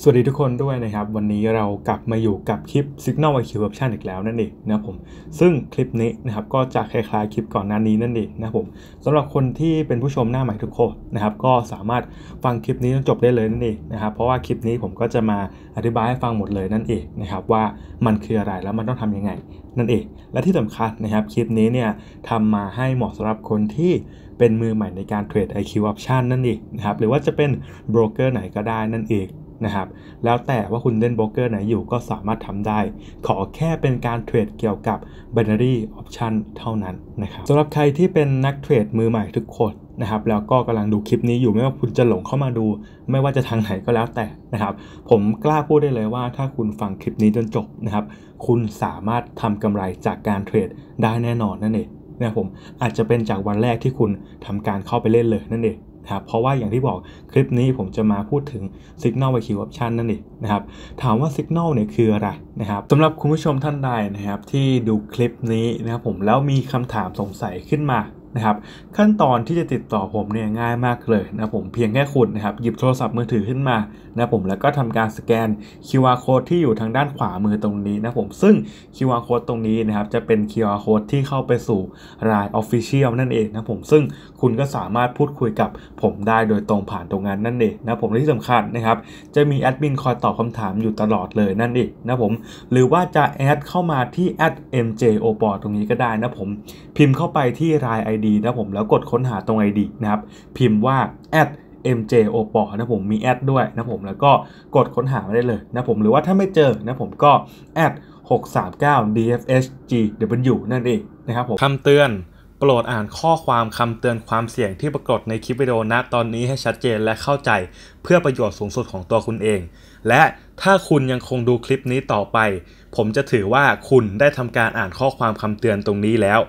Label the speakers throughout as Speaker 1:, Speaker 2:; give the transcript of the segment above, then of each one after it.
Speaker 1: สวัสดีทุกคนด้วยนะครับ วันนี้เรากลับมาอยู่กับคลิป Signal IQ Option อีกแล้วนั่นเองนะครับผมซึ่งคลิปนี้นะครับก็จะคล้ายๆคลิปก่อนหน้านี้นั่นเองนะครับผมสำหรับคนที่เป็นผู้ชมหน้าใหม่ทุกคนนะครับก็สามารถฟังคลิปนี้จนจบได้เลยนั่นเองนะครับเพราะว่าคลิปนี้ผมก็จะมาอธิบายให้ฟังหมดเลยนั่นเองนะครับว่ามันคืออะไรแล้วมันต้องทำยังไง นั่นเอง และที่สำคัญนะครับคลิปนี้เนี่ยทำมาให้เหมาะสำหรับคนที่เป็นมือใหม่ในการเทรด IQ Option นั่นเองนะครับหรือว่าจะเป็นโบรกเกอร์ไหนก็ได้นั่นเอง นะครับ แล้วแต่ว่าคุณเล่นโบรกเกอร์ไหนอยู่ก็สามารถทำได้ ขอแค่เป็นการเทรดเกี่ยวกับ binary option เท่านั้นนะครับสำหรับใครที่เป็นนักเทรดมือใหม่ทุกคนนะครับแล้วก็กำลังดูคลิปนี้อยู่ไม่ว่าคุณจะหลงเข้ามาดู ไม่ว่าจะทางไหนก็แล้วแต่นะครับ ผมกล้าพูดได้เลยว่าถ้าคุณฟังคลิปนี้จนจบนะครับ คุณสามารถทำกำไรจากการเทรดได้แน่นอนนั่นเองนะครับผมอาจจะเป็นจากวันแรกที่คุณทำการเข้าไปเล่นเลยนั่นเอง ครับเพราะว่าอย่างที่บอกคลิปนี้ผมจะมาพูดถึง Signal IQ Option นั่นเองนะครับถามว่า Signal เนี่ยคืออะไรนะครับสำหรับคุณผู้ชมท่านใดนะครับที่ดูคลิปนี้นะครับผมแล้วมีคำถามสงสัยขึ้นมา นะครับขั้นตอนที่จะติดต่อผมเนี่ยง่ายมากเลยนะผมเพียงแค่คุณนะครับหยิบโทรศัพท์มือถือขึ้นมานะผมแล้วก็ทำการสแกน QR code ที่อยู่ทางด้านขวามือตรงนี้นะผมซึ่ง QR code ตรงนี้นะครับจะเป็น QR code ที่เข้าไปสู่LINE Official นั่นเองนะผมซึ่งคุณก็สามารถพูดคุยกับผมได้โดยตรงผ่านตรงนั้นนั่นเองนะผมและที่สำคัญนะครับจะมีแอดมินคอยตอบคำถามอยู่ตลอดเลยนั่นเองนะผมหรือว่าจะแอดเข้ามาที่ @mjop ตรงนี้ก็ได้นะผมพิมพ์เข้าไปที่ LINE ID นะผมแล้วกดค้นหาตรง ID นะครับพิมพ์ว่า MJ o p o นะผมมีแอดด้วยนะผมแล้วก็กดค้นหามาได้เลยนะผมหรือว่าถ้าไม่เจอนะผมก็แอด639 DFSGW นั่นเองนะครับผมคำเตือนโปรดอ่านข้อความคำเตือนความเสี่ยงที่ปรากฏในคลิปวิดีโอณตอนนี้ให้ชัดเจนและเข้าใจเพื่อประโยชน์สูงสุดของตัวคุณเอง และถ้าคุณยังคงดูคลิปนี้ต่อไป ผมจะถือว่าคุณได้ทำการอ่านข้อความคำเตือนตรงนี้แล้ว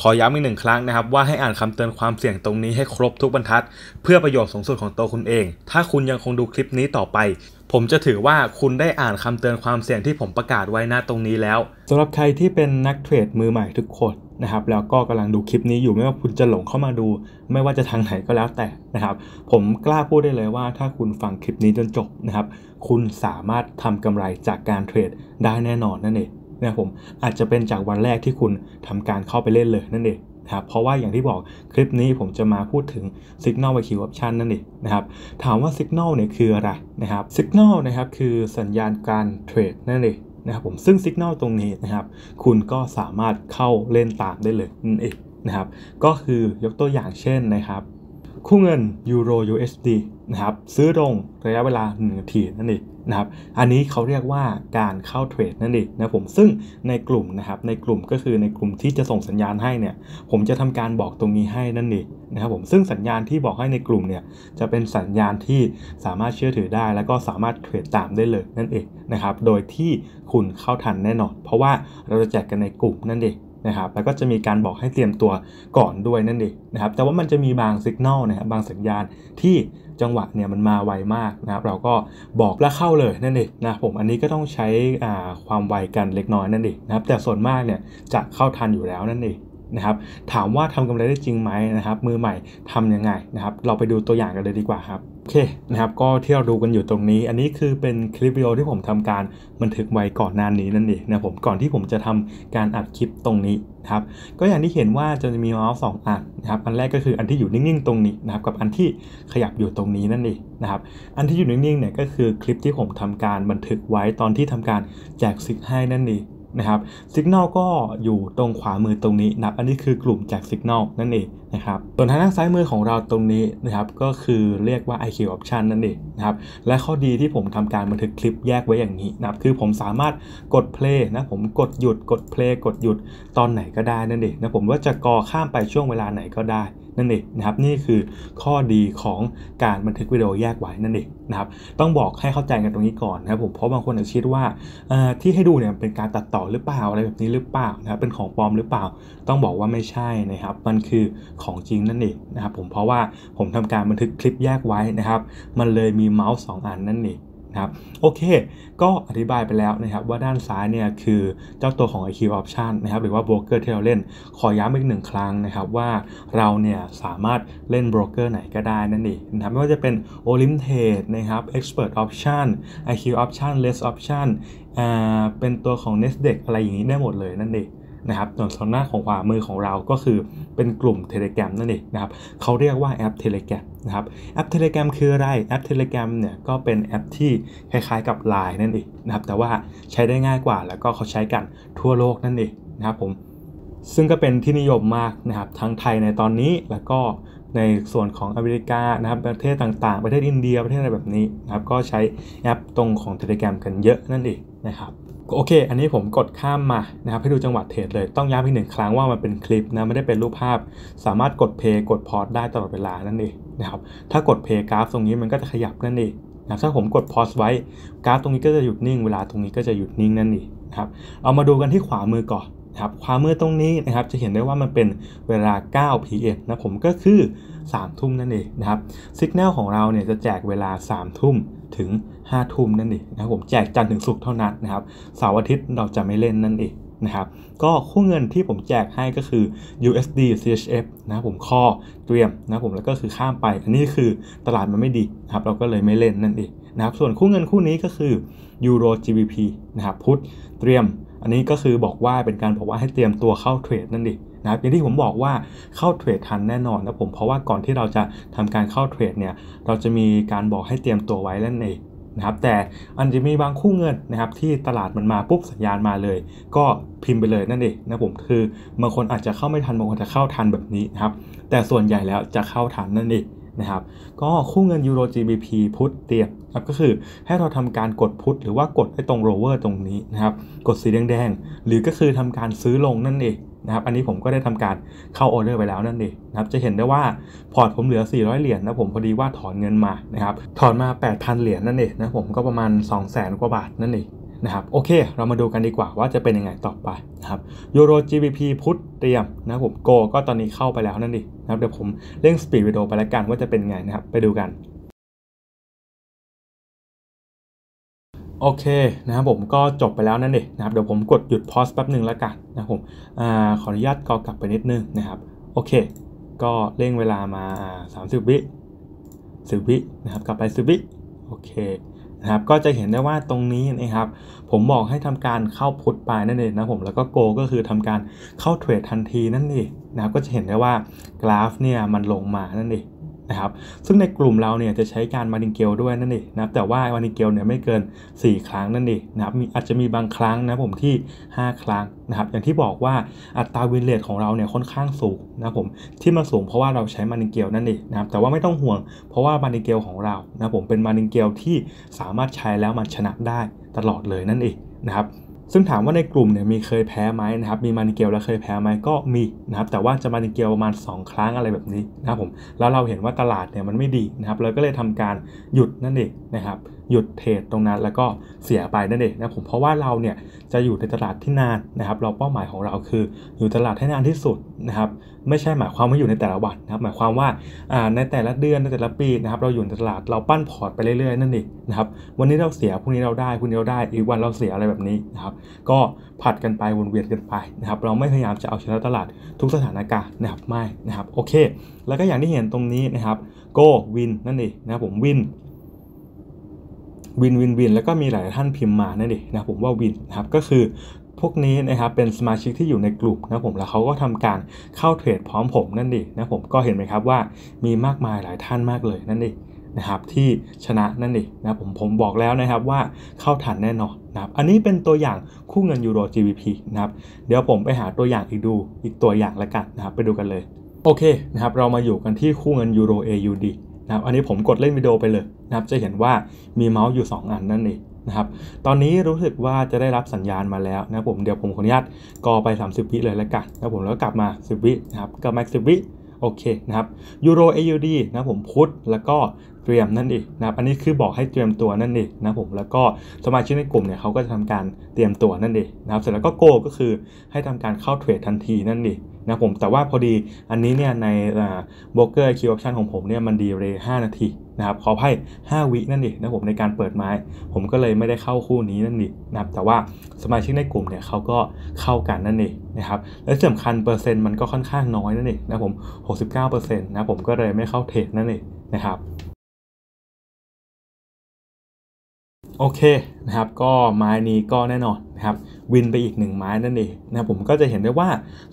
Speaker 1: ขอย้ำอีกหนึ่งครั้งนะครับ ว่าให้อ่านคำเตือนความเสี่ยงตรงนี้ให้ครบทุกบรรทัด เพื่อประโยชน์สูงสุดของตัวคุณเอง ถ้าคุณยังคงดูคลิปนี้ต่อไป ผมจะถือว่าคุณได้อ่านคำเตือนความเสี่ยงที่ผมประกาศไว้ณตรงนี้แล้วสำหรับใครที่เป็นนักเทรดมือใหม่ทุกคนนะครับแล้วก็กำลังดูคลิปนี้อยู่ไม่ว่าคุณจะหลงเข้ามาดู ไม่ว่าจะทางไหนก็แล้วแต่นะครับ ผมกล้าพูดได้เลยว่าถ้าคุณฟังคลิปนี้จนจบนะครับ คุณสามารถทำกำไรจากการเทรดได้แน่นอนนั่นเอง นะครับผมอาจจะเป็นจากวันแรกที่คุณทำการเข้าไปเล่นเลยนั่นเองนะครับเพราะว่าอย่างที่บอกคลิปนี้ผมจะมาพูดถึง Signal IQ Option นั่นเองนะครับถามว่า Signal เนี่ยคืออะไรนะครับ Signal นะครับคือสัญญาณการเทรดนั่นเองนะครับผมซึ่งสัญญาณตรงนี้นะครับ คุณก็สามารถเข้าเล่นตามได้เลยนั่นเองนะครับก็คือยกตัวอย่างเช่นนะครับ คู่เงินยูโร USD นะครับซื้อลงระยะเวลา1นาทีนั่นเองนะครับอันนี้เขาเรียกว่าการเข้าเทรดนั่นเองนะผมซึ่งในกลุ่มนะครับในกลุ่มก็คือในกลุ่มที่จะส่งสัญญาณให้เนี่ยผมจะทำการบอกตรงนี้ให้นั่นเองนะครับผมซึ่งสัญญาณที่บอกให้ในกลุ่มเนี่ยจะเป็นสัญญาณที่สามารถเชื่อถือได้ แล้วก็สามารถเทรดตามได้เลยนั่นเองนะครับโดยที่คุณเข้าทันแน่นอน เพราะว่าเราจะแจกกันในกลุ่มนั่นเองนะครับแล้วก็จะมีการบอกให้เตรียมตัวก่อนด้วยนั่นเองนะครับแต่ว่ามันจะมีบางสัญญาณนะครับบางสัญญาณที่ จังหวะเนี่ยมันมาไวมากนะครับเราก็บอกแล้วเข้าเลยนั่นเองนะผมอันนี้ก็ต้องใช้ความไวกันเล็กน้อยนั่นเองนะครับแต่ส่วนมากเนี่ยจะเข้าทันอยู่แล้วนั่นเอง นะครับถามว่าทำกำไรได้จริงไหมนะครับมือใหม่ทํำยังไงนะครับเราไปดูตัวอย่างกันเลยดีกว่าครับโอเคนะครับก็ที่เราดูกันอยู่ตรงนี้ อันนี้คือเป็นคลิปวิดีโอที่ผมทำการบันทึกไว้ก่อนหน้านี้นั่นเองนะผมก่อนที่ผมจะทำการอัดคลิปตรงนี้นะครับก็อย่างที่เห็นว่าจะมีเมาส์สองอันนะครับอันแรกก็คืออันที่อยู่นิ่งๆ ตรงนี้นะครับกับอันที่ขยับอยู่ตรงนี้นั่นเองนะครับอันที่อยู่นิ่งๆเนี่ยก็คือคลิปที่ผมทำการบันทึกไว้ตอนที่ทำการแจกซิกให้นั่นเอง นะครับสัญญาณก็อยู่ตรงขวามือตรงนี้นะอันนี้คือกลุ่มจากสัญญาณนั่นเอง นะครับส่วนทางด้านซ้ายมือของเราตรงนี้นะครับก็คือเรียกว่า IQ Option นั่นเองนะครับและข้อดีที่ผมทำการบันทึกคลิปแยกไว้อย่างนี้นะครับคือผมสามารถกด play นะผมกดหยุดกด play กดหยุดตอนไหนก็ได้นั่นเองนะผมว่าจะกอข้ามไปช่วงเวลาไหนก็ได้นั่นเองนะครับนี่คือข้อดีของการบันทึกวิดีโอแยกไว้นั่นเองนะครับต้องบอกให้เข้าใจกันตรงนี้ก่อนนะครับผมเพราะบางคนอาจจะคิดว่าที่ให้ดูเนี่ยเป็นการตัดต่อหรือเปล่าอะไรแบบนี้หรือเปล่านะครับเป็นของปลอมหรือเปล่า ต้องบอกว่าไม่ใช่นะครับมันคือของจริงนั่นเองนะครับผมเพราะว่าผมทำการบันทึกคลิปแยกไว้นะครับ มันเลยมีเมาส์2อันนั่นเองนะครับโอเค ก็อธิบายไปแล้วนะครับว่าด้านซ้ายเนี่ยคือเจ้าตัวของ IQ Option นะครับหรือว่าโบรกเกอร์ที่เราเล่น ขอย้ำอีกหนึ่งครั้งนะครับว่าเราเนี่ยสามารถเล่นโบรกเกอร์ไหนก็ได้นั่นเองนะครับไม่ว่าจะเป็น o l i m t a d นะครับ Expert Option IQ Option Less Option อ่าเป็นตัวของ n e s t d e c อะไรอย่างนี้ได้หมดเลยนั่นเอง นะครับส่วนส่วนหน้าของขวามือของเราก็คือเป็นกลุ่ม Telegram นั่นเองนะครับเขาเรียกว่าแอป Telegram นะครับแอป Telegram คืออะไรแอป Telegram เนี่ยก็เป็นแอปที่คล้ายๆกับ Line นั่นเองนะครับแต่ว่าใช้ได้ง่ายกว่าแล้วก็เขาใช้กันทั่วโลกนั่นเองนะครับผมซึ่งก็เป็นที่นิยมมากนะครับทั้งไทยในตอนนี้แล้วก็ในส่วนของอเมริกานะครับประเทศต่างๆ ประเทศอินเดียประเทศอะไรแบบนี้นะครับก็ใช้แอปตรงของ Telegram กันเยอะนั่นเองนะครับ โอเค อันนี้ผมกดข้ามมานะครับให้ดูจังหวะเทรดเลย ต้องย้ำอีกหนึ่งครั้งว่ามันเป็นคลิปนะไม่ได้เป็นรูปภาพ สามารถกดเพย์กดพอสได้ตลอดเวลานั่นเองนะครับถ้ากดเพย์กราฟตรงนี้มันก็จะขยับนั่นเองนะถ้าผมกดพอสไว้กราฟตรงนี้ก็จะหยุดนิ่ง เวลาตรงนี้ก็จะหยุดนิ่งนั่นเองนะครับเอามาดูกันที่ขวามือก่อนนะครับขวามือตรงนี้นะครับจะเห็นได้ว่ามันเป็นเวลา 9 pm นะผมก็คือ 3 ทุ่มนั่นเองนะครับสัญญาณของเราเนี่ยจะแจกเวลา 3 ทุ่ม ถึง5ทุ่มนั่นเองนะครับผมแจกจันทร์ถึงศุกร์เท่านั้นนะครับเสาร์อาทิตย์เราจะไม่เล่นนั่นเองนะครับก็คู่เงินที่ผมแจกให้ก็คือ USD CHF นะครับผมข้อเตรียมนะผมแล้วก็คือข้ามไป อันนี้คือตลาดมันไม่ดีนะครับเราก็เลยไม่เล่นนั่นเองนะครับส่วนคู่เงินคู่นี้ก็คือ Euro GBP นะครับพุทธเตรียม อันนี้ก็คือบอกว่าเป็นการบอกว่าให้เตรียมตัวเข้าเทรดนั่นเองนะครับอย่างที่ผมบอกว่าเข้าเทรดทันแน่นอนนะผมเพราะว่าก่อนที่เราจะทำการเข้าเทรดเนี่ยเราจะมีการบอกให้เตรียมตัวไว้นั่นเองนะครับแต่อันจะมีบางคู่เงินนะครับที่ตลาดมันมาปุ๊บสัญญาณมาเลย ก็พิมพ์ไปเลยนั่นเองนะผมคือบางคนอาจจะเข้าไม่ทันบางคนจะเข้าทันแบบนี้นะครับแต่ส่วนใหญ่แล้วจะเข้าทันนั่นเอง นะครับก็คู่เงินยูโร GBP put เตรียมครับก็คือให้เราทำการกด put หรือว่ากดไอ้ตรง lower ตรงนี้นะครับกดสีแดงๆ หรือก็คือทำการซื้อลงนั่นเองนะครับอันนี้ผมก็ได้ทำการเข้าออเดอร์ไปแล้วนั่นเองนะครับจะเห็นได้ว่าพอร์ตผมเหลือ 400 เหรียญนะผมพอดีว่าถอนเงินมานะครับถอนมา 8,000 เหรียญนั่นเองนะผมก็ประมาณ 200,000 กว่าบาทนั่นเอง นะครับโอเค เรามาดูกันดีกว่าว่าจะเป็นยังไงต่อไปนะครับยูโร GBP put เตรียมนะผม go ก็ตอนนี้เข้าไปแล้วนั่นเองนะครับเดี๋ยวผมเร่ง speed วิดีโอไปแล้วกันว่าจะเป็นไงนะครับไปดูกันโอเคนะครับผมก็จบไปแล้วนั่นเองนะครับเดี๋ยวผมกดหยุด pause แป๊บหนึ่งแล้วกันนะผมอขออนุญาตกรอกลับไปนิดนึงนะครับโอเค ก็เร่งเวลามา 30 วิ10วินะครับกลับไป10วิโอเค นะครับก็จะเห็นได้ว่าตรงนี้นะครับผมบอกให้ทำการเข้าพุทไปนั่นเองนะผมแล้วก็โกก็คือทำการเข้าเทรดทันทีนั่นเองนะครับก็จะเห็นได้ว่ากราฟเนี่ยมันลงมานั่นเอง นะครับซึ่งในกลุ่มเราเนี่ยจะใช้การมาดิงเกลด้วยนั่นเองนะครับแต่ว่ามาดิงเกลเนี่ยไม่เกิน 4 ครั้งนั่นเองนะครับมีอาจจะมีบางครั้งนะผมที่ 5 ครั้งนะครับอย่างที่บอกว่าอัตราวินเลทของเราเนี่ยค่อนข้างสูงนะผมที่มันสูงเพราะว่าเราใช้มาดิงเกลนั่นเองนะครับแต่ว่าไม่ต้องห่วง เพราะว่ามาดิงเกลของเรานะผมเป็นมาดิงเกลที่สามารถใช้แล้วมันชนะได้ตลอดเลยนั่นเองนะครับ ซึ่งถามว่าในกลุ่มเนี่ยมีเคยแพ้ไหมนะครับ มีมานิเกลแล้วเคยแพ้ไหมก็มีนะครับ แต่ว่าจะมานิเกลประมาณ 2 ครั้งอะไรแบบนี้นะครับผม แล้วเราเห็นว่าตลาดเนี่ยมันไม่ดีนะครับ เราก็เลยทำการหยุดนั่นเองนะครับ หยุดเทรดตรงนั้นแล้วก็เสียไปนั่นเองนะผมเพราะว่าเราเนี่ยจะอยู่ในตลาดที่นานนะครับ เราเป้าหมายของเราคืออยู่ตลาดให้นานที่สุดนะครับไม่ใช่หมายความว่าอยู่ในแต่ละวันนะครับหมายความว่าในแต่ละเดือนในแต่ละปีนะครับเราอยู่ในตลาดเราปั้นพอร์ตไปเรื่อยๆนั่นเองนะครับวันนี้เราเสียพรุ่งนี้เราได้พรุ่งนี้เราได้อีกวันเราเสียอะไรแบบนี้นะครับก็ผลัดกันไปวนเวียนกันไปนะครับเราไม่พยายามจะเอาชนะตลาดทุกสถานการณ์นะครับไม่นะครับโอเค แล้วก็อย่างที่เห็นตรงนี้นะครับ go win นั่นเองนะครับผม win win win win แล้วก็มีหลายท่านพิมพ์มานั่นเองนะผมว่า win นะครับก็คือพวกนี้นะครับเป็นสมาชิกที่อยู่ในกลุ่มนะผมแล้วเขาก็ทำการเข้าเทรดพร้อมผมนั่นเองนะผมก็เห็นไหมครับว่ามีมากมายหลายท่านมากเลยนั่นเองนะครับที่ชนะนั่นเองนะผมผมบอกแล้วนะครับว่าเข้าทันแน่นอนนะครับอันนี้เป็นตัวอย่างคู่เงินยูโร GBP นะครับเดี๋ยวผมไปหาตัวอย่างอีกดูอีกตัวอย่างล้วกันนะครับไปดูกันเลยโอเคนะครับเรามาอยู่กันที่คู่เงินยูโร AUD นะครับอันนี้ผมกดเล่นวิดีโอไปเลยนะครับจะเห็นว่ามีเมาส์อยู่ 2 อันนั่นเองนะครับตอนนี้รู้สึกว่าจะได้รับสัญญาณมาแล้วนะผมเดี๋ยวผมขออนุญาตกอไป 30 วิเลยแล้วกันนะผมแล้วกลับมา 10 วินะครับกลับมา10 วิโอเคนะครับยูโร AUD นะผมพุทแล้วก็ รียมนั่นเองนะครับอันนี้คือบอกให้เตรียมตัวนั่นเองนะผมแล้วก็สมาชิกในกลุ่มเนี่ยเขาก็จะทำการเตรียมตัวนั่นเองนะครับเสร็จแล้วก็โกก็คือให้ทำการเข้าเทรดทันทีนั่นเองนะผมแต่ว่าพอดีอันนี้เนี่ยในโบรกเกอร์ IQ Option ของผมเนี่ยมัน delay 5นาทีนะครับขอให้5วินั่นเองนะผมในการเปิดไม้ ผมก็เลยไม่ได้เข้าคู่นี้นั่นเองนะครับแต่ว่าสมาชิกในกลุ่มเนี่ยเขาก็เข้ากันนั่นเองนะครับและสำคัญเปอร์เซ็นต์มันก็ค่อนข้างน้อยนั่นเองนะผม 69%นะผมก็เลยไม่เข้าเทรดนั่นเองนะครับ โอเคนะครับก็ไม้นี้ก็แน่นอนนะครับ win ไปอีกหนึ่งไม้นั่นเองนะครับผมก็จะเห็นได้ว่า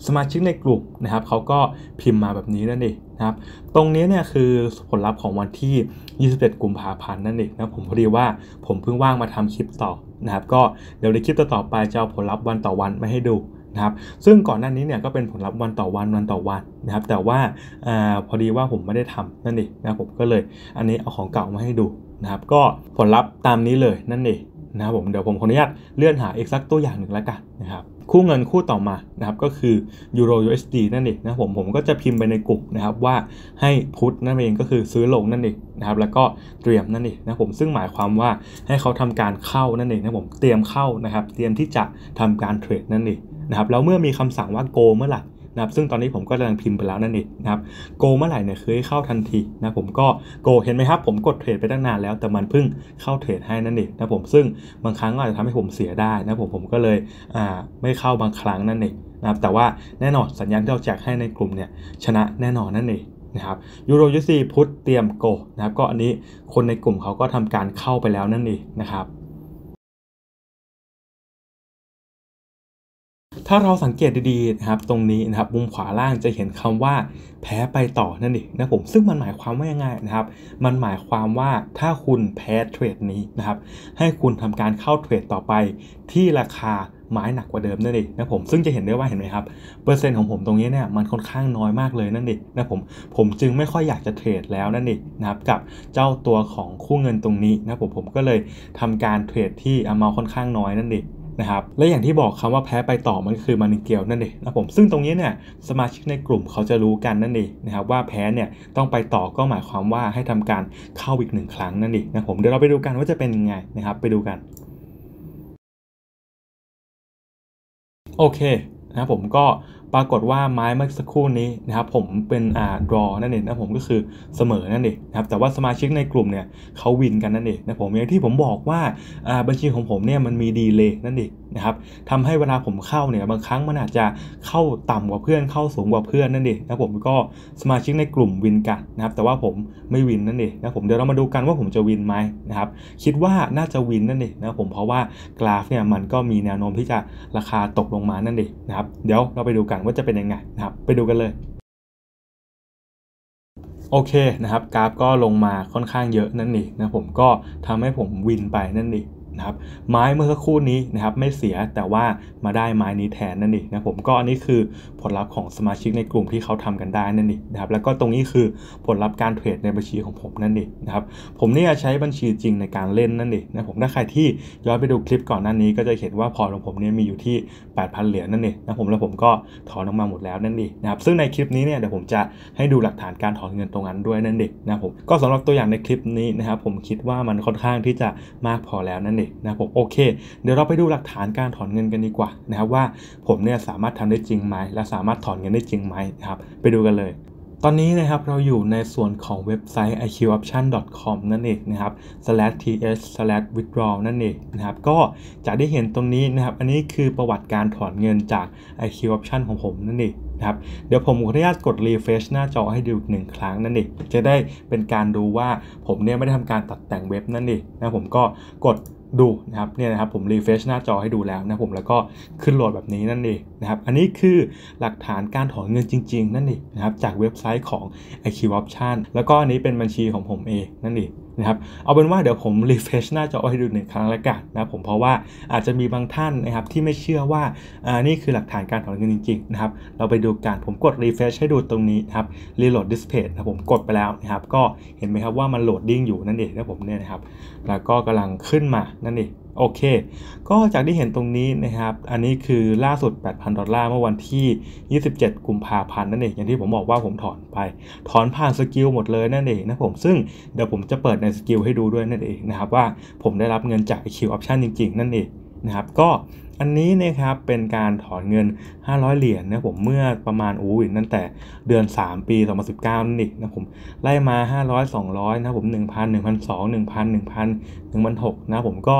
Speaker 1: สมาชิกในกลุ่มนะครับเขาก็พิมพ์มาแบบนี้นั่นเองนะครับตรงนี้เนี่ยคือผลลัพธ์ของวันที่ 27 กุมภาพันธ์นั่นเองนะผมพอดีว่าผมเพิ่งว่างมาทำคลิปต่อนะครับก็เดี๋ยวในคลิปต่อไปจะเอาผลลัพธ์วันต่อวันมาให้ดู นะครับซึ่งก่อนหน้านี้เนี่ยก็เป็นผลลัพธ์วันต่อวันวันต่อวันนะครับแต่ว่าอพอดีว่าผมไม่ได้ทำนั่นเองนะผมก็เลยอันนี้เอาของเก่ามาให้ดูนะครับก็ผลลัพธ์ตามนี้เลยนั่นเองนะครับผมเดี๋ยวผมขออนุญาตเลื่อนหาอีกสักตัวอย่างหนึ่งแล้วกันนะครับคู่เงินคู่ต่อมานะครับก็คือ Euro USD นั่นเองนะผมผมก็จะพิมพ์ไปในกลุ่มนะครับว่าให้พุทนั่นเองก็คือซื้อลงนั่นเองนะครับแล้วก็เตรียมนั่นเองนะผมซึ่งหมายความว่าให้เขาทำการเข้านั่นเองนะผมเตรียมเข้านะครับ เตรียมที่จะทำการเทรดนั่นเอง นะครับแล้วเมื่อมีคำสั่งว่าโกเมื่อไหร่นะครับซึ่งตอนนี้ผมก็กำลังพิมพ์ไปแล้วนั่นเองนะครับโกเมื่อไหร่เนี่ยคือให้เข้าทันทีนะผมก็โกเห็นไหมครับ ผมกดเทรดไปตั้งนานแล้ว แต่มันเพิ่งเข้าเทรดให้นั่นเองนะผมซึ่งบางครั้งอาจจะทำให้ผมเสียได้นะผมผมก็เลยอ่าไม่เข้าบางครั้งนั่นเองนะครับแต่ว่าแน่นอนสัญญาณที่เราแจกให้ในกลุ่มเนี่ยชนะแน่นอนนั่นเองนะครับยูโรยูซีพุทเตรียมโกนะครับก็อันนี้คนในกลุ่มเขาก็ทำการเข้าไปแล้วนั่นเองนะครับ ถ้าเราสังเกตดีๆนะครับตรงนี้นะครับมุมขวาล่างจะเห็นคำว่าแพ้ไปต่อนั่นเองนะผมซึ่งมันหมายความว่ายังไงนะครับ มันหมายความว่าถ้าคุณแพ้เทรดนี้นะครับให้คุณทำการเข้าเทรดต่อไปที่ราคาไม้หนักกว่าเดิมนั่นเองนะผมซึ่งจะเห็นได้ว่าเห็นไหมครับเปอร์เซ็นต์ของผมตรงนี้เนี่ยมันค่อนข้างน้อยมากเลยนั่นเองนะผมผมจึงไม่ค่อยอยากจะเทรดแล้วนั่นเองนะครับกับเจ้าตัวของคู่เงินตรงนี้นะผมผมก็เลยทำการเทรดที่อามาค่อนข้างน้อยนั่นเอง นะครับและอย่างที่บอกคำว่าแพ้ไปต่อมันก็คือมานิเกียวนั่นเองนะผมซึ่งตรงนี้เนี่ยสมาชิกในกลุ่มเขาจะรู้กันนั่นเองนะครับว่าแพ้เนี่ยต้องไปต่อก็หมายความว่าให้ทำการเข้าอีกหนึ่งครั้งนั่นเองนะผมเดี๋ยวเราไปดูกันว่าจะเป็นยังไงนะครับไปดูกันโอเคนะผมก็ ปรากฏว่าไม้เมื่อสักครู่นี้นะครับผมเป็นอ่าดรอนั่นเองนะผมก็คือเสมอนั่นเองนะครับแต่ว่าสมาชิกในกลุ่มเนี่ยเขาวินกันนั่นเองนะผมอย่างที่ผมบอกว่าอ่าบัญชีของผมเนี่ยมันมีดีเลย์นั่นเองนะครับทำให้เวลาผมเข้าเนี่ยบางครั้งมันอาจจะเข้าต่ำกว่าเพื่อนเข้าสูงกว่าเพื่อนนั่นเองนะผมก็สมาชิกในกลุ่มวินกันนะครับแต่ว่าผมไม่วินนั่นเองนะผมเดี๋ยวเรามาดูกันว่าผมจะวินไหมนะครับคิดว่าน่าจะวินนั่นเองนะผมเพราะว่ากราฟเนี่ยมันก็มีแนวโน้มที่จะราคาตกลงมานั่นเองนะครับเดี๋ยวเราไปดูกันว่าจะเป็นยังไงนะครับ ไปดูกันเลย โอเคนะครับ กราฟก็ลงมาค่อนข้างเยอะนั่นเองนะผมก็ทำให้ผมวินไปนั่นเอง นะครับไม้เมื่อสักครู่นี้นะครับไม่เสียแต่ว่ามาได้ไม้นี้แทนนั่นเองนะผมก็อันนี้คือผลลัพธ์ของสมาชิกในกลุ่มที่เขาทำกันได้นั่นเองนะครับแล้วก็ตรงนี้คือผลลัพธ์การเทรดในบัญชีของผมนั่นเองนะครับผมนี่ใช้บัญชีจริงในการเล่นนั่นเองนะผมถ้าใครที่ย้อนไปดูคลิปก่อนหน้านี้ ก็จะเห็นว่าพอร์ตของผมเนี่ยมีอยู่ที่ 8,000 เหรียญนั่นเองนะผมแล้วผมก็ถอนออกมาหมดแล้วนั่นเองนะครับซึ่งในคลิปนี้เนี่ยเดี๋ยวผมจะให้ดูหลักฐานการถอนเงินตรงนั้นด้วยนั่นเองนะผมก็สำหรับตัวอย่างในคลิปนี้นะครับผมคิดว่ามันค่อนข้างที่จะมากพอแล้วนั่นเองนะผมโอเค เดี๋ยวเราไปดูหลักฐานการถอนเงินกันดีกว่านะครับว่าผมเนี่ยสามารถทำได้จริงไหมและสามารถถอนเงินได้จริงไหมนะครับไปดูกันเลยตอนนี้นะครับเราอยู่ในส่วนของเว็บไซต์ iqoption.com นั่นเองนะครับ /th /withdraw นั่นเองนะครับก็จะได้เห็นตรงนี้นะครับ อันนี้คือประวัติการถอนเงินจาก iqoption ของผมนั่นเองนะครับเดี๋ยวผมขออนุญาตกด refresh หน้าจอให้ดูอีกหนึ่งครั้งนั่นเองจะได้เป็นการดูว่าผมเนี่ยไม่ได้ทำการตัดแต่งเว็บนั่นเองนะผมก็กด ดูนะครับเนี่ยนะครับผม refresh หน้าจอให้ดูแล้วนะผมแล้วก็ขึ้นโหลดแบบนี้นั่นเองนะครับอันนี้คือหลักฐานการถอนเงินจริง ๆ นั่นเองนะครับจากเว็บไซต์ของ IQ Option แล้วก็อันนี้เป็นบัญชีของผมเองนั่นเอง นะครับเอาเป็นว่าเดี๋ยวผม refresh หน้าจอให้ดูหนึ่งครั้งแล้วกันนะผมเพราะว่าอาจจะมีบางท่านนะครับที่ไม่เชื่อว่าอ่านี่คือหลักฐานการถอนเงินจริงๆนะครับเราไปดูกันผมกด refresh ให้ดูตรงนี้นะครับ reload this page นะผมกดไปแล้วนะครับก็เห็นไหมครับว่ามัน loading อยู่นั่นเองนะผมเนี่ยนะครับแล้วก็กำลังขึ้นมานั่นเอง โอเค ก็จากที่เห็นตรงนี้นะครับ อันนี้คือล่าสุด 8,000 ดอลลาร์เมื่อวันที่ 27 กุมภาพันธ์นั่นเอง อย่างที่ผมบอกว่าผมถอนไป ถอนผ่าน Skrill หมดเลยนั่นเองนะผม ซึ่งเดี๋ยวผมจะเปิดใน Skrill ให้ดูด้วยนั่นเองนะครับว่าผมได้รับเงินจาก IQ Option จริง ๆ นั่นเองนะครับ ก็ อันนี้นะครับเป็นการถอนเงิน 500 เหรียญนะผมเมื่อประมาณอู้ยตั้งแต่เดือน 3 ปี 2019นั่นเองนะผมไล่มา 500 200 นะผม 1,000 1,200 1,000 1,000 1,600นะผมก็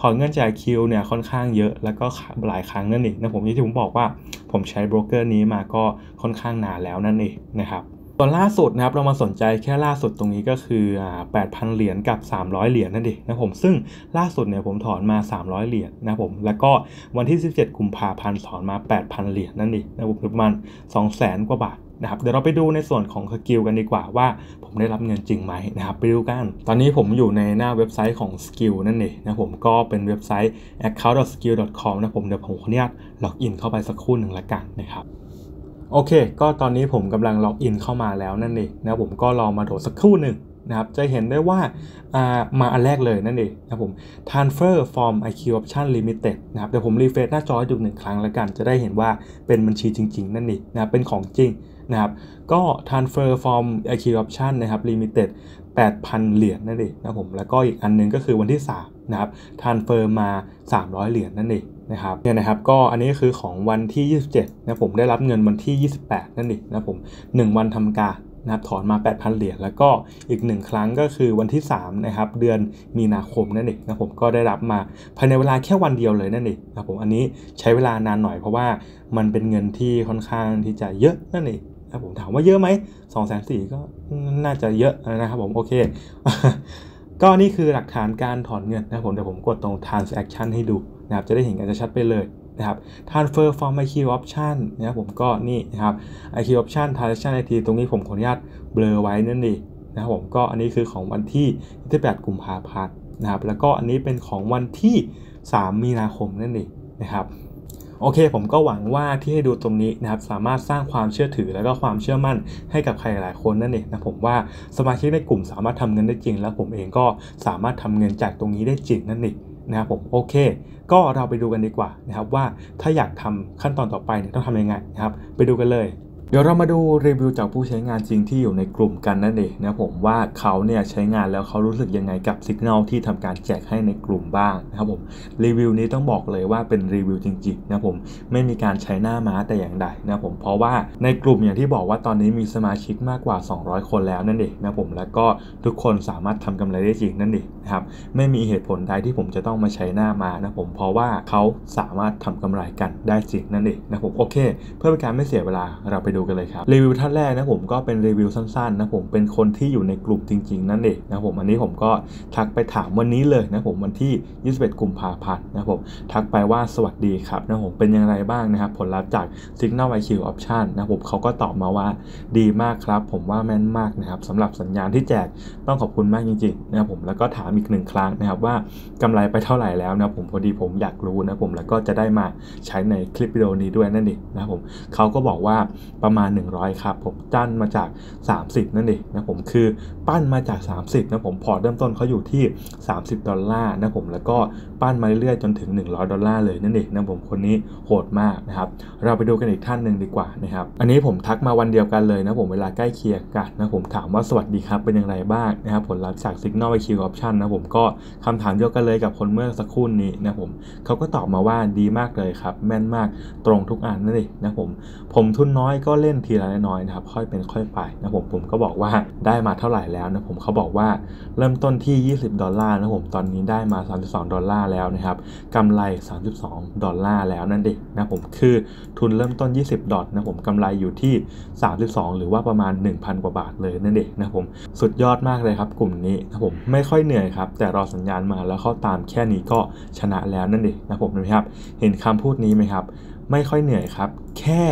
Speaker 1: ถอนเงินจากคิวเนี่ยค่อนข้างเยอะแล้วก็หลายครั้งนั่นเองนะผมที่ผมบอกว่าผมใช้โบรกเกอร์นี้มาก็ค่อนข้างนานแล้วนั่นเองนะครับ ส่วนล่าสุดนะครับเรามาสนใจแค่ล่าสุดตรงนี้ก็คือ 8,000 เหรียญกับ 300 เหรียญนั่นเองนะผมซึ่งล่าสุดเนี่ยผมถอนมา 300 เหรียญนะผมแล้วก็วันที่ 17 กุมภาพันธ์ถอนมา 8,000 เหรียญนั่นเองนะผมประมาณ 200,000 กว่าบาทนะครับเดี๋ยวเราไปดูในส่วนของ Skrill กันดีกว่าว่าผมได้รับเงินจริงไหมนะครับไปดูกัน ตอนนี้ผมอยู่ในหน้าเว็บไซต์ของ Skrill นั่นเองนะผมก็เป็นเว็บไซต์ account.skrill.com นะผมเดี๋ยวผมขออนุญาต login เข้าไปสักครู่หนึ่งละกันนะครับ โอเค ก็ตอนนี้ผมกำลังล็อกอินเข้ามาแล้วนั่นเองนะผมก็ลองมาโหลดสักครู่หนึ่งนะครับ จะเห็นได้ว่ามาอันแรกเลยนั่นเองนะผม transfer from IQ option limited นะครับ เดี๋ยวผม refresh หน้าจอให้ดูหนึ่งครั้งแล้วกัน จะได้เห็นว่าเป็นบัญชีจริง ๆ นั่นเองนะเป็นของจริงนะครับก็ transfer from IQ option นะครับ limited 8,000 เหรียญนั่นเองนะผม แล้วก็อีกอันนึงก็คือวันที่3นะครับ transfer มา 300 เหรียญนั่นเอง นะครับเนี่ยนะครับก็อันนี้คือของวันที่ 27นะผมได้รับเงินวันที่ 28 นั่นเองนะผม 1 วันทำการนะครับถอนมา 8,000 เหรียญแล้วก็อีก 1 ครั้งก็คือวันที่3นะครับเดือนมีนาคมนั่นเองนะผมก็ได้รับมาภายในเวลาแค่วันเดียวเลยนั่นเองนะผมอันนี้ใช้เวลานานหน่อยเพราะว่ามันเป็นเงินที่ค่อนข้างที่จะเยอะนั่นเองนะผมถามว่าเยอะไหม2องแสนสี่ก็น่าจะเยอะนะครับผมโอเค ก็นี่คือหลักฐานการถอนเงินนะผมเดี๋ยวผมกดตรง transaction ให้ดู นะครับจะได้เห็นกันจะชัดไปเลยนะครับ transfer from IQ option นะครับผมก็นี่นะครับ IQ option transaction IT ตรงนี้ผมขออนุญาตเบลอไว้นั่นเองนะครับผมก็อันนี้คือของวันที่28กุมภาพันธ์นะครับแล้วก็อันนี้เป็นของวันที่ 3 มีนาคมนั่นเองนะครับโอเค ผมก็หวังว่าที่ให้ดูตรงนี้นะครับสามารถสร้างความเชื่อถือและก็ความเชื่อมั่นให้กับใครหลายคนนั่นเองนะผมว่าสมาชิกในกลุ่มสามารถทำเงินได้จริง แล้วผมเองก็สามารถทำเงินจากตรงนี้ได้จริงนั่นเอง นะครับผมโอเค ก็เราไปดูกันดีกว่านะครับว่าถ้าอยากทำขั้นตอนต่อไปเนี่ยต้องทำยังไงนะครับ ไปดูกันเลย เดี๋ยวเรามาดูรีวิวจากผู้ใช้งานจริงที่อยู่ในกลุ่มกันนั่นเองนะผมว่าเขาเนี่ยใช้งานแล้วเขารู้สึกยังไงกับสัญญาณที่ทำการแจกให้ในกลุ่มบ้างนะครับผมรีวิวนี้ต้องบอกเลยว่าเป็นรีวิวจริงๆนะผมไม่มีการใช้หน้าม้าแต่อย่างใดนะผมเพราะว่าในกลุ่มอย่างที่บอกว่าตอนนี้มีสมาชิกมากกว่า 200 คนแล้วนั่นเองนะผมแล้วก็ทุกคนสามารถทำกำไรได้จริงนั่นเองนะครับไม่มีเหตุผลใดที่ผมจะต้องมาใช้หน้าม้านะผมเพราะว่าเขาสามารถทำกำไรกันได้จริงนั่นเองนะผมโอเค เพื่อเป็นการไม่เสียเวลาเราไปดูกันเลยครับรีวิวท่านแรกนะผมก็เป็นรีวิวสั้นๆนะผมเป็นคนที่อยู่ในกลุ่มจริง ๆ นั่นเองนะผมอันนี้ผมก็ทักไปถามวันนี้เลยนะผมวันที่ 21 กุมภาพันธ์นะผมทักไปว่าสวัสดีครับนะผมเป็นยังไงบ้างนะครับผลลัพธ์จาก Signal IQ Option นะผมเขาก็ตอบมาว่าดีมากครับ ผมว่าแม่นมากนะครับสำหรับสัญญาณที่แจกต้องขอบคุณมากจริงๆนะครับผมแล้วก็ถามอีกหนึ่งครั้งนะครับว่ากำไรไปเท่าไหร่แล้วนะผมพอดีผมอยากรู้นะผมแล้วก็จะได้มาใช้ในคลิปวิดีโอนี้ด้วยนั่นเองนะผมเขาก็บอกว่าประมาณ 100 ครับ ผมจั้นมาจาก 30 นั่นเองนะผมคือปั้นมาจาก 30 นะผมพอเริ่มต้นเขาอยู่ที่ 30 ดอลลาร์นะผมแล้วก็ปั้นมาเรื่อยๆจนถึง 100 ดอลลาร์เลยนั่นเองนะผมคนนี้โหดมากนะครับ เราไปดูกันอีกท่านหนึ่งดีกว่านะครับ อันนี้ผมทักมาวันเดียวกันเลยนะผมเวลาใกล้เคียงกันนะผมถามว่าสวัสดีครับเป็นอย่างไรบ้างนะครับผลลัพธ์จาก Signal IQ Option นะผมก็คำถามเดียวกันเลยกับคนเมื่อสักครู่นี้นะผมเขาก็ตอบมาว่าดีมากเลยครับ แม่นมากตรงทุกอันนั่นเองนะผมผมทุนน้อยก็เล่นทีละน้อยนะครับ ค่อยเป็นค่อยไปนะผมผมก็บอกว่าได้มาเท่าไหร่แล้วนะผมเขาบอกว่าเริ่มต้นที่ 20 ดอลลาร์นะผมตอนนี้ได้มา 32 ดอลลาร์แล้วนะครับกำไร 32 ดอลลาร์แล้วนั่นเองนะผมคือทุนเริ่มต้น 20 ดอลนะผมกำไรอยู่ที่ 32 หรือว่าประมาณ 1,000 กว่าบาทเลยนั่นเองนะผมสุดยอดมากเลยครับ กลุ่มนี้นะผมไม่ค่อยเหนื่อยครับ แต่รอสัญญาณมาแล้วเข้าตามแค่นี้ก็ชนะแล้วนั่นเองนะผมนะครับเห็นคำพูดนี้ไหมครับ ไม่ค่อยเหนื่อยครับ แค่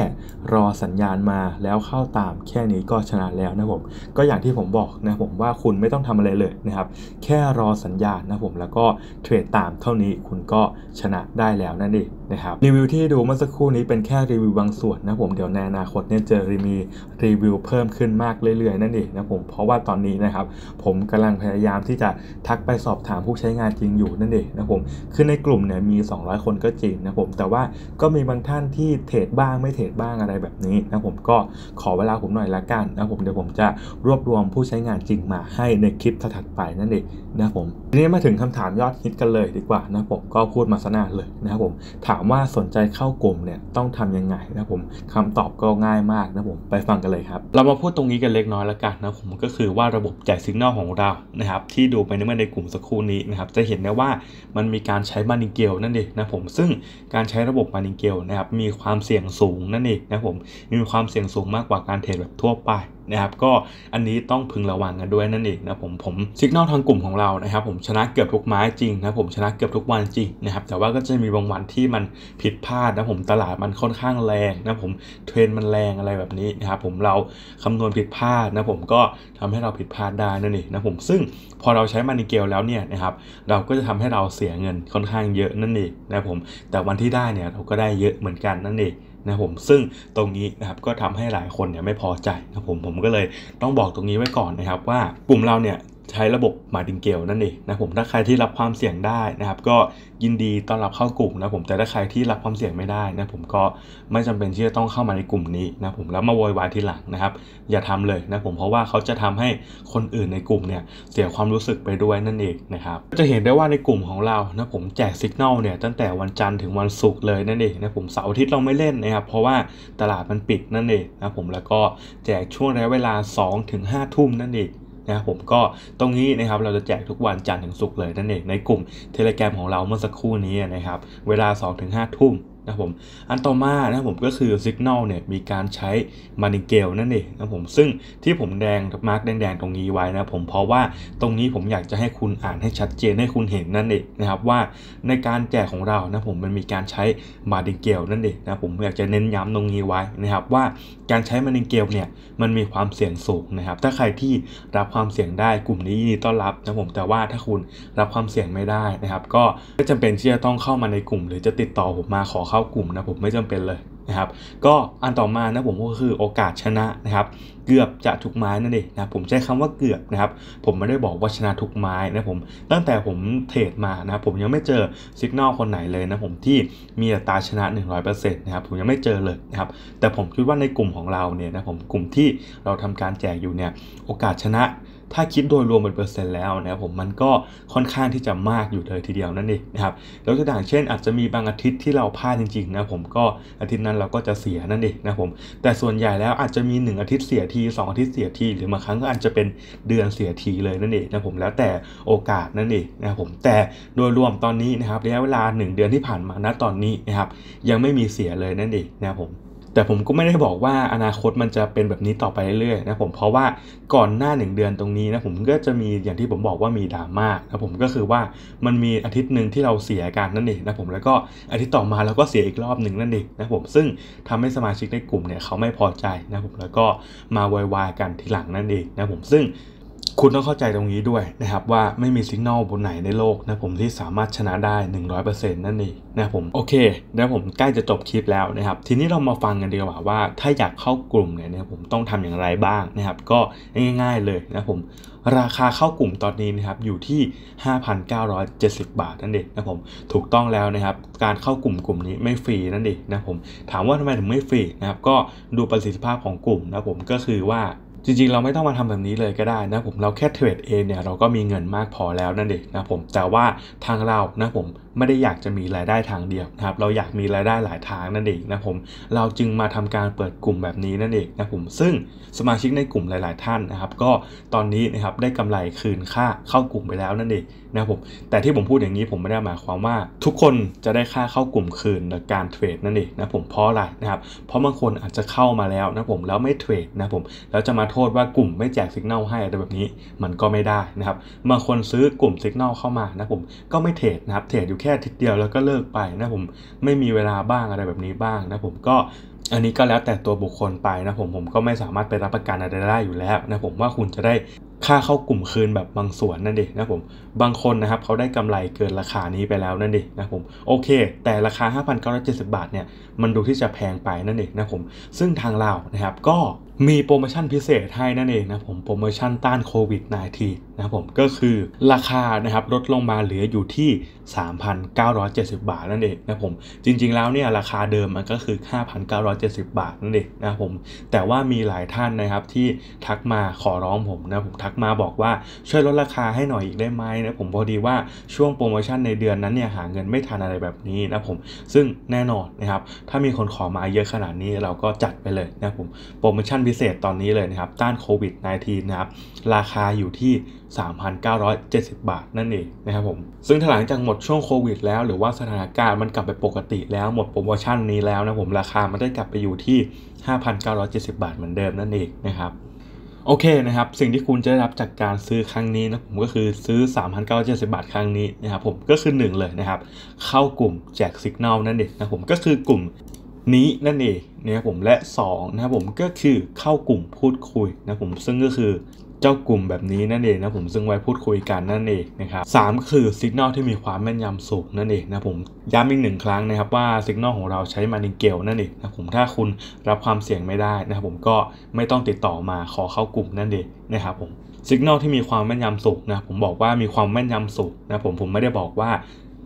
Speaker 1: รอสัญญาณมาแล้วเข้าตามแค่นี้ก็ชนะแล้วนะผมก็อย่างที่ผมบอกนะผมว่าคุณไม่ต้องทำอะไรเลยนะครับ แค่รอสัญญาณนะผมแล้วก็เทรดตามเท่านี้คุณก็ชนะได้แล้วนั่นเองนะครับรีวิวที่ดูเมื่อสักครู่นี้เป็นแค่รีวิวบางส่วนนะผมเดี๋ยวในอนาคตเนี่ยจะมีรีวิวเพิ่มขึ้นมากเรื่อยๆนั่นเองนะผมเพราะว่าตอนนี้นะครับ ผมกำลังพยายามที่จะทักไปสอบถามผู้ใช้งานจริงอยู่นั่นเองนะผมคือในกลุ่มเนี่ยมี 200 คนก็จริงนะผมแต่ว่าก็มีบางท่านที่เทรดบ้างไม่เทรดบ้างอะไรแบบนี้นะผมก็ขอเวลาผมหน่อยละกันนะผมเดี๋ยวผมจะรวบรวมผู้ใช้งานจริงมาให้ในคลิปถัดไปนั่นเองนะผมทีนี้มาถึงคำถามยอดฮิตกันเลยดีกว่านะผมก็พูดมาสนานเลยนะครับผมถามว่าสนใจเข้ากลุ่มเนี่ยต้องทำยังไงนะผมคำตอบก็ง่ายมากนะผมไปฟังกันเลยครับ เรามาพูดตรงนี้กันเล็กน้อยละกันนะผมก็คือว่าระบบแจกสัญญาณของเรานะครับที่ดูไปในเมื่อในกลุ่มสักครู่นี้นะครับจะเห็นได้ว่ามันมีการใช้มานิเกลนั่นเองนะผมซึ่งการใช้ระบบมานิเกลนะครับมีความเสี่ยงสูงนั่นเองนะผมมีความเสี่ยงสูงมากกว่าการเทรดแบบทั่วไป นะครับก็อันนี้ต้องพึงระวังกันด้วยนั่นเองนะผมผมสัญญาณทางกลุ่มของเรานะครับ ผมชนะเกือบทุกไม้จริงนะผมชนะเกือบทุกวันจริงนะครับแต่ว่าก็จะมีบางวันที่มันผิดพลาดนะผมตลาดมันค่อนข้างแรงนะผมเทรนมันแรงอะไรแบบนี้นะครับผมเราคำนวณผิดพลาดนะผมก็ทำให้เราผิดพลาดได้นั่นเองนะผมซึ่งพอเราใช้มานิเกลแล้วเนี่ยนะครับเราก็จะทำให้เราเสียเงินค่อนข้างเยอะนั่นเองนะผมแต่วันที่ได้เนี่ยเราก็ได้เยอะเหมือนกันนั่นเอง นะผมซึ่งตรงนี้นะครับก็ทำให้หลายคนเนี่ยไม่พอใจนะผมผมก็เลยต้องบอกตรงนี้ไว้ก่อนนะครับว่ากลุ่มเราเนี่ย ช้ระบบมาดิงเกลนั่นเองนะผมถ้าใครที่รับความเสี่ยงได้นะครับ ก็ยินดีต้อนรับเข้ากลุ่มนะผมแต่ถ้าใครที่รับความเสี่ยงไม่ได้นะผมก็ไม่จำเป็นที่จะต้องเข้ามาในกลุ่มนี้นะผมแล้วมาโวยวายทีหลังนะครับ อย่าทำเลยนะผมเพราะว่าเขาจะทำให้คนอื่นในกลุ่มเนี่ยเสียความรู้สึกไปด้วยนั่นเองนะครับจะเห็นได้ว่าในกลุ่มของเรานะผมแจกสัญญาณเนี่ยตั้งแต่วันจันทร์ถึงวันศุกร์เลยนั่นเองนะผมเสาร์อาทิตย์เราไม่เล่นนะครับเพราะว่าตลาดมันปิดนั่นเองนะผมแล้วก็แจกช่วงระยะเวลา 2-5 ทุ่มนั่นเอง นะครับผมก็ตรงนี้นะครับเราจะแจกทุกวันจันทร์ถึงศุกร์เลยนั่นเองในกลุ่มเทเล gram ของเราเมื่อสักครู่นี้นะครับ เวลา 2-5 ทุ่ม นะผมอันต่อมานะผมก็คือ Signal เนี่ยมีการใช้มานิเกลนั่นเองนะผมซึ่งที่ผมแดงมาร์กแดงๆตรงนี้ไว้นะผมเพราะว่าตรงนี้ผมอยากจะให้คุณอ่านให้ชัดเจนให้คุณเห็นนั่นเองนะครับว่าในการแจกของเรานะผมมันมีการใช้มานิเกลนั่นเองนะผมอยากจะเน้นย้ำตรงนี้ไว้นะครับว่าการใช้มานิเกลเนี่ยมันมีความเสี่ยงสูงนะครับถ้าใครที่รับความเสี่ยงได้กลุ่มนี้ยินดีต้อนรับนะผมแต่ว่าถ้าคุณรับความเสี่ยงไม่ได้นะครับก็ไม่จำเป็นที่จะต้องเข้ามาในกลุ่ม หรือจะติดต่อผมมาขอเข้ากลุ่มนะผมไม่จำเป็นเลยนะครับก็อันต่อมานะผมก็คือโอกาสชนะนะครับ เกือบจะทุกไม้นั่นเองนะผมใช้คำว่าเกือบนะครับ ผมไม่ได้บอกว่าชนะทุกไม้นะผมตั้งแต่ผมเทรดมานะผมยังไม่เจอสัญญาณคนไหนเลยนะผมที่มีอัตราชนะ 100%นะครับผมยังไม่เจอเลยนะครับแต่ผมคิดว่าในกลุ่มของเราเนี่ยนะผมกลุ่มที่เราทำการแจกอยู่เนี่ยโอกาสชนะ ถ้าคิดโดยรวมเป็นเปอร์เซ็นต์แล้วนะครับผมมันก็ค่อนข้างที่จะมากอยู่เลยทีเดียวนั่นเองนะครับแล้วตัวอย่างเช่น อาจจะมีบางอาทิตย์ที่เราพลาดจริงๆนะผมก็อาทิตย์นั้นเราก็จะเสียนั่นเองนะผมแต่ส่วนใหญ่แล้วอาจจะมี 1 อาทิตย์เสียที 2 อาทิตย์เสียที หรือบางครั้งก็อาจจะเป็นเดือนเสียทีเลยนั่นเองนะผมแล้วแต่โอกาสนั่นเองนะครับผมแต่โดยรวมตอนนี้นะครับระยะเวลา 1 เดือนที่ผ่านมาณตอนนี้นะครับยังไม่มีเสียเลยนั่นเองนะครับผม แต่ผมก็ไม่ได้บอกว่าอนาคตมันจะเป็นแบบนี้ต่อไปเรื่อยๆนะผมเพราะว่าก่อนหน้า 1 เดือนตรงนี้นะผมก็จะมีอย่างที่ผมบอกว่ามีดราม่านะผมก็คือว่ามันมีอาทิตย์หนึ่งที่เราเสียกันนั่นเองนะผมแล้วก็อาทิตย์ต่อมาเราก็เสียอีกรอบหนึ่งนั่นเองนะผมซึ่งทำให้สมาชิกในกลุ่มเนี่ยเขาไม่พอใจนะผมแล้วก็มาโวยวายกันทีหลังนั่นเองนะผมซึ่ง คุณต้องเข้าใจตรงนี้ด้วยนะครับว่าไม่มีสัญญาณบนไหนในโลกนะผมที่สามารถชนะได้ 100%นั่นเองนะผมโอเคแล้วผมใกล้จะจบคลิปแล้วนะครับ ทีนี้เรามาฟังกันดีกว่าว่า ถ้าอยากเข้ากลุ่มเนี่ยนะผมต้องทำอย่างไรบ้างนะครับ ก็ง่าย ๆเลยนะผมราคาเข้ากลุ่มตอนนี้นะครับอยู่ที่ 5,970 บาทนั่นเองนะผมถูกต้องแล้วนะครับ การเข้ากลุ่มกลุ่มนี้ไม่ฟรีนั่นเองนะผมถามว่าทำไมถึงไม่ฟรีนะครับก็ดูประสิทธิภาพของกลุ่มนะผมก็คือว่า จริงๆ เราไม่ต้องมาทำแบบนี้เลยก็ได้นะผมเราแค่เทรดเองเนี่ยเราก็มีเงินมากพอแล้วนั่นเองนะผมแต่ว่าทางเรานะผม ไม่ได้อยากจะมีรายได้ทางเดียวนะครับเราอยากมีรายได้หลายทางนั่นเองนะผมเราจึงมาทำการเปิดกลุ่มแบบนี้นั่นเองนะผมซึ่งสมาชิกในกลุ่มหลาย ๆ ท่านนะครับ ก็ตอนนี้นะครับได้กำไรคืนค่าเข้ากลุ่มไปแล้วนั่นเองนะผมแต่ที่ผมพูดอย่างนี้ผมไม่ได้หมายความว่า ทุกคนจะได้ค่าเข้ากลุ่มคืนในการเทรดนั่นเองนะผมเพราะอะไรนะครับเพราะบางคนอาจจะเข้ามาแล้วนะผมแล้วไม่เทรดนะผมแล้วจะมาโทษว่ากลุ่มไม่แจกสัญญาณให้อะไรแบบนี้มันก็ไม่ได้นะครับบางคนซื้อกลุ่มสัญญาณเข้ามานะผมก็ไม่เทรดนะครับเทรดอยู่แค่ค่ทิศเดียวแล้วก็เลิกไปนะผมไม่มีเวลาบ้างอะไรแบบนี้บ้างนะผมก็อันนี้ก็แล้วแต่ตัวบุคคลไปนะผมผมก็ไม่สามารถไปรับประกันอะไรได้อยู่แล้วนะผมว่าคุณจะได้ค่าเข้ากลุ่มคืนแบบบางส่วนนั่นเองนะผมบางคนนะครับเขาได้กำไรเกินราคานี้ไปแล้วนั่นเองนะผมโอเค แต่ราคา 5,970 บาทเนี่ยมันดูที่จะแพงไปนั่นเองนะผมซึ่งทางเรานะครับก็มีโปรโมชั่นพิเศษให้นั่นเองนะผมโปรโมชั่นต้านโควิด -19 นะครับผมก็คือราคานะครับลดลงมาเหลืออยู่ที่ 3,970 บาทนั่นเองนะผมจริงๆแล้วเนี่ยราคาเดิมมันก็คือ 5,970 บาทนั่นเองนะผมแต่ว่ามีหลายท่านนะครับที่ทักมาขอร้องผมนะผมทักมาบอกว่าช่วยลดราคาให้หน่อยอีกได้ไหมนะผมพอดีว่าช่วงโปรโมชั่นในเดือนนั้นเนี่ยหาเงินไม่ทันอะไรแบบนี้นะผมซึ่งแน่นอนนะครับถ้ามีคนขอมาเยอะขนาดนี้เราก็จัดไปเลยนะผมโปรโมชั่นพิเศษตอนนี้เลยนะครับต้านโควิด -19 นะครับราคาอยู่ที่3,970 บาทนั่นเองนะครับผม ซึ่งหลังจากหมดช่วงโควิดแล้วหรือว่าสถานการณ์มันกลับไปปกติแล้วหมดโปรโมชั่นนี้แล้วนะผมราคามันได้กลับไปอยู่ที่ 5,970 บาทเหมือนเดิมนั่นเองนะครับโอเคนะครับ สิ่งที่คุณจะได้รับจากการซื้อครั้งนี้นะผมก็คือซื้อ 3,970 บาทครั้งนี้นะครับผมก็คือ 1 เลยนะครับ เข้ากลุ่มแจกสัญญาณนั่นเองนะผมก็คือกลุ่มนี้นั่นเองนะครับผมและ 2 นะครับผมก็คือเข้ากลุ่มพูดคุยนะผมซึ่งก็คือ เจ้ากลุ่มแบบนี้นั่นเองนะผมซึ่งไว้พูดคุยกันนั่นเองนะครับสามคือสัญญาณที่มีความแม่นยำสูงนั่นเองนะผมย้ำอีกหนึ่งครั้งนะครับว่าสัญญาณของเราใช้มานิเกลนั่นเองนะผมถ้าคุณรับความเสี่ยงไม่ได้นะครับผมก็ไม่ต้องติดต่อมาขอเข้ากลุ่มนั่นเองนะครับผมสัญญาณที่มีความแม่นยำสูงนะผมบอกว่ามีความแม่นยำสูงนะผมผมไม่ได้บอกว่า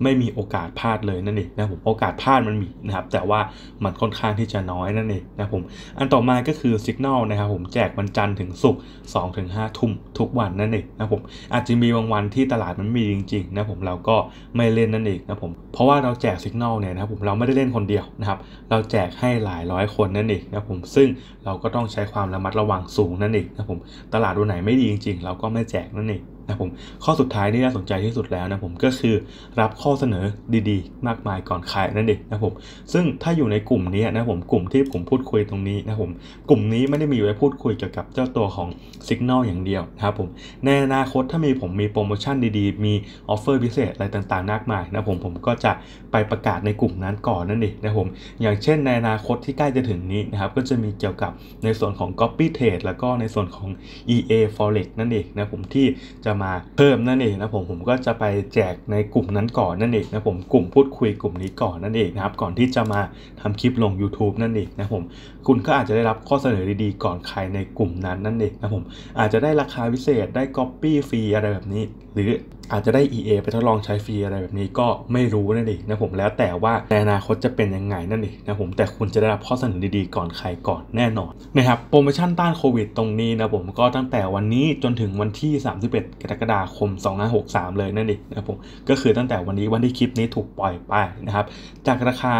Speaker 1: ไม่มีโอกาสพลาดเลยนั่นเองนะผมโอกาสพลาดมันมีนะครับ แต่ว่ามันค่อนข้างที่จะน้อยนั่นเองนะผมอันต่อมาก็คือสัญญาณนะครับผมแจกวันจันทร์ถึงศุกร์สองถึงห้าทุ่มทุกวันนั่นเองนะผมอาจจะมีบางวันที่ตลาดมันมีจริงๆนะผมเราก็ไม่เล่นนั่นเองนะผมเพราะว่าเราแจกสัญญาณเนี่ยนะผมเราไม่ได้เล่นคนเดียวนะครับเราแจกให้หลายร้อยคนนั่นเองนะผมซึ่งเราก็ต้องใช้ความระมัดระวังสูงนั่นเองนะผมตลาดคู่ไหนไม่ดีจริง ๆ เราก็ไม่แจกนั่นเอง นะผมข้อสุดท้ายที่น่าสนใจที่สุดแล้วนะผมก็คือรับข้อเสนอดีๆ มากมายก่อนใครนั่นเองนะผมซึ่งถ้าอยู่ในกลุ่มนี้นะผมกลุ่มที่ผมพูดคุยตรงนี้นะผมกลุ่มนี้ไม่ได้มีไว้พูดคุยเกี่ยวกับเจ้าตัวของ Signal อย่างเดียวนะครับผมในอนาคตถ้ามีผมมีโปรโมชั่นดีๆ มี offer พิเศษอะไรต่างๆมากมายนะผมผมก็จะไปประกาศในกลุ่มนั้นก่อนนั่นเองนะผมอย่างเช่นในอนาคตที่ใกล้จะถึงนี้นะครับก็จะมีเกี่ยวกับในส่วนของ Copy Trade แล้วก็ในส่วนของ EA Forex นั่นเองนะผมที่จะมาเพิ่มนั่นเองนะผมผมก็จะไปแจกในกลุ่มนั้นก่อนนั่นเองนะผมกลุ่มพูดคุยกลุ่มนี้ก่อนนั่นเองนะครับก่อนที่จะมาทำคลิปลง YouTube นั่นเองนะผมคุณก็อาจจะได้รับข้อเสนอดีๆ ก่อนใครในกลุ่มนั้นนั่นเองนะผมอาจจะได้ราคาพิเศษได้ Copy ฟรีอะไรแบบนี้ หรือ อาจจะได้ EA ไปทดลองใช้ฟรีอะไรแบบนี้ก็ไม่รู้นั่นเองนะผมแล้วแต่ว่าในอนาคตจะเป็นยังไงนั่นเองนะผมแต่คุณจะได้รับข้อเสนอดีๆก่อนใครก่อนแน่นอนนะครับโปรโมชั่นต้านโควิดตรงนี้นะผมก็ตั้งแต่วันนี้จนถึงวันที่ 31 กรกฎาคม 2563 เลยนั่นเองนะผมก็คือตั้งแต่วันนี้วันที่คลิปนี้ถูกปล่อยไปนะครับจากราคา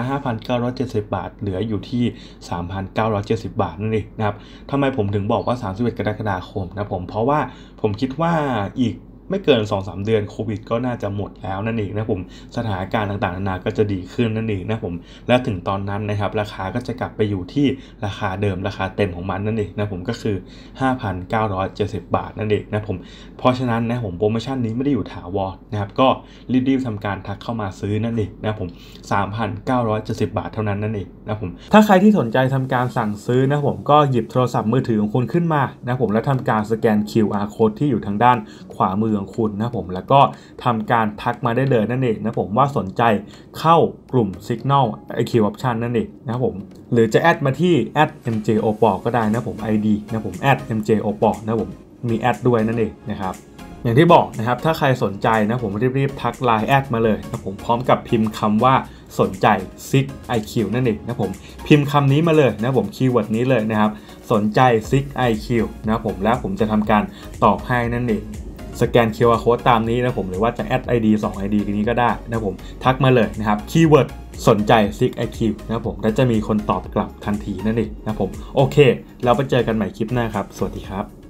Speaker 1: 5,970 บาท เหลืออยู่ที่ 3,970 บาทนั่นเองนะครับทำไมผมถึงบอกว่า 31 กรกฎาคมนะผมเพราะว่าผมคิดว่าอีก ไม่เกิน2-3เดือนโควิดก็น่าจะหมดแล้วนั่นเองนะผมสถานการณ์ต่างๆนานาก็จะดีขึ้นนั่นเองนะผมและถึงตอนนั้นนะครับราคาก็จะกลับไปอยู่ที่ราคาเดิมราคาเต็มของมันนั่นเองนะผมก็คือ 5,970 บาทนั่นเองนะผมเพราะฉะนั้นนะผมโปรโมชั่นนี้ไม่ได้อยู่ถาวรนะครับก็รีบๆทำการทักเข้ามาซื้อนั่นเองนะผม 3,970 บาทเท่านั้นนั่นเองนะผมถ้าใครที่สนใจทำการสั่งซื้อนะผมก็หยิบโทรศัพท์มือถือของคุณขึ้นมานะผมแล้วทำการสแกน QR code ที่อยู่ทางด้านขวามือของคุณนะผมแล้วก็ทำการทักมาได้เลยนั่นเองนะผมว่าสนใจเข้ากลุ่ม Signal IQ Option นั่นเองนะผมหรือจะ add มาที่ @mjop ก็ได้นะผม ID นะผม @mjop นะผมมีแอดด้วยนั่นเองนะครับอย่างที่บอกนะครับ ถ้าใครสนใจนะผมรีบๆทักไลน์ add มาเลยนะผมพร้อมกับพิมพ์คำว่าสนใจ Sig IQ นั่นเองนะผมพิมพ์คำนี้มาเลยนะผม keyword นี้เลยนะครับ สนใจ Sig IQ นะผมแล้วผมจะทำการตอบให้นั่นเอง สแกน QR Code ตามนี้นะผมหรือว่าจะแอด ID 2 ID นี้ก็ได้นะผมทักมาเลยนะครับคีย์เวิร์ดสนใจ Sig IQ นะผมและจะมีคนตอบกลับทันทีนั่นเองนะผมโอเคเราไปเจอกันใหม่คลิปหน้าครับ สวัสดีครับ